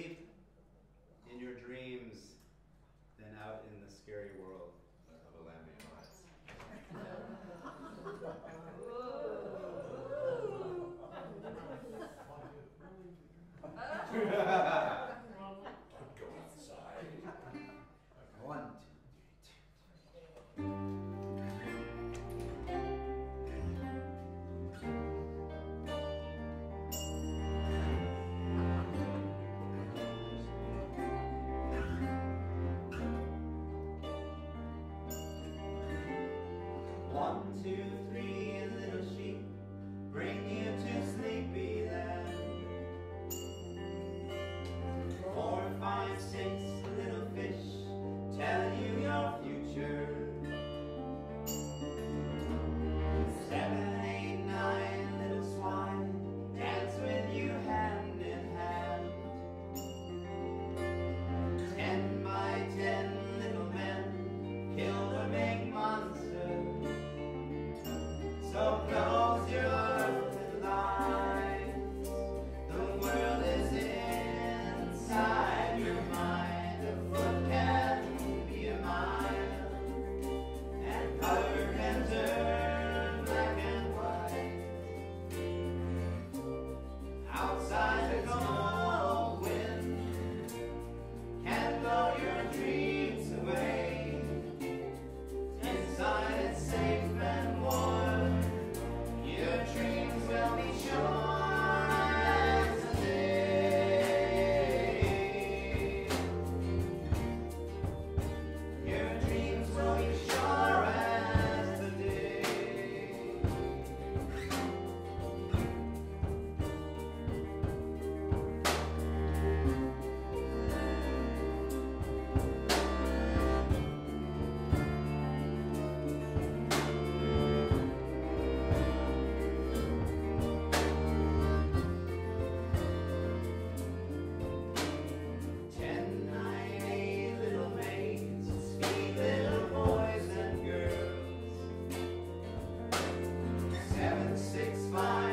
asleep in your dreams than out in the scary world. six, five.